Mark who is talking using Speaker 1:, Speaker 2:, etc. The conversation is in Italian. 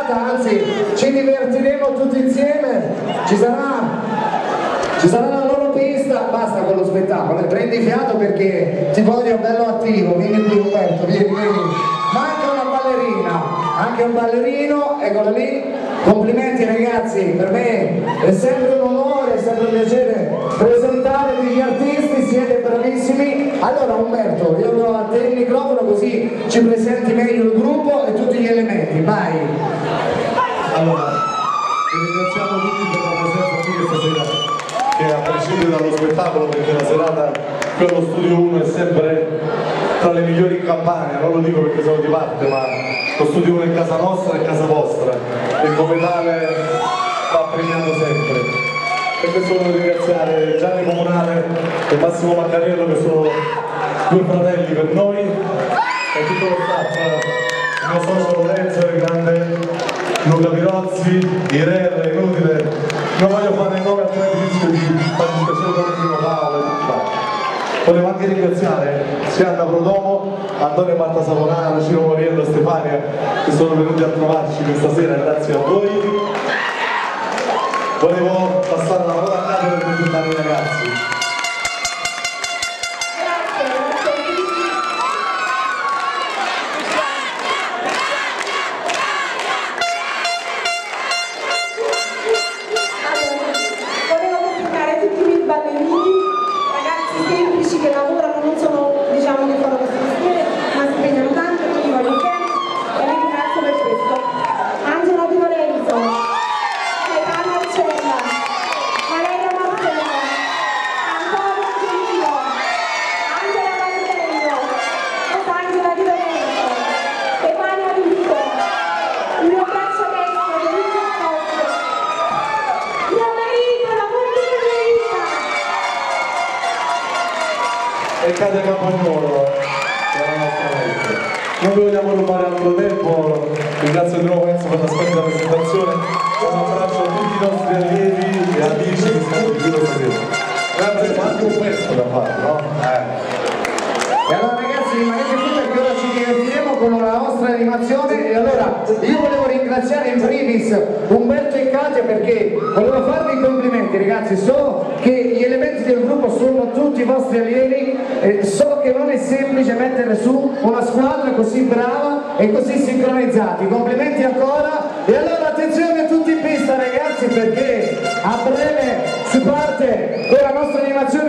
Speaker 1: serata, anzi ci divertiremo tutti insieme, ci sarà, ci sarà la loro pista, basta con lo spettacolo, eh, prendi fiato perché ti voglio bello attivo, vieni qui Umberto, vieni, vieni, ma anche una ballerina, anche un ballerino, eccolo lì, complimenti ragazzi, per me è sempre un onore, è sempre un piacere presentare degli artisti, siete bravissimi, allora Umberto, io do a te il microfono così ci presenti meglio il gruppo e tutti gli elementi, vai!
Speaker 2: Allora, ringraziamo tutti per la presenza qui questa sera, che a prescindere dallo spettacolo, perché la serata qui allo Studio 1 è sempre tra le migliori in Campania, non lo dico perché sono di parte, ma lo Studio 1 è casa nostra e casa vostra, e come tale va premiato sempre. E questo voglio ringraziare Gianni Comunale e Massimo Maccarello che sono due fratelli per noi e tutto lo staff, il mio socio Lorenzo, il grande Luca Pirozzi, Irene, inutile, non voglio fare il nome altrimenti rischio di fare dispiacere per primo Paolo e tutto. Volevo anche ringraziare sia Anna Prodomo, Antonio Marta Savonara, Ciro Moriello, Stefania che sono venuti a trovarci questa sera, grazie a voi. Volevo passare la parola a Nadia per presentare i ragazzi.
Speaker 3: E
Speaker 2: Katia Campagnolo, che è la nostra maestra. Non vi vogliamo rubare altro tempo, ringrazio di nuovo Enzo per la splendida presentazione, un abbraccio a tutti i nostri allievi e amici che siamo qui questa sera. Grazie, ma anche un pezzo da fare, no? Eh.
Speaker 1: E allora ragazzi rimanete qui perché ora ci divertiremo con la nostra animazione e allora io volevo ringraziare in primis Umberto e Katia perché volevo complimenti ragazzi, so che gli elementi del gruppo sono tutti i vostri allievi e so che non è semplice mettere su una squadra così brava e così sincronizzati, complimenti ancora. E allora attenzione tutti in pista ragazzi perché a breve si parte con la nostra animazione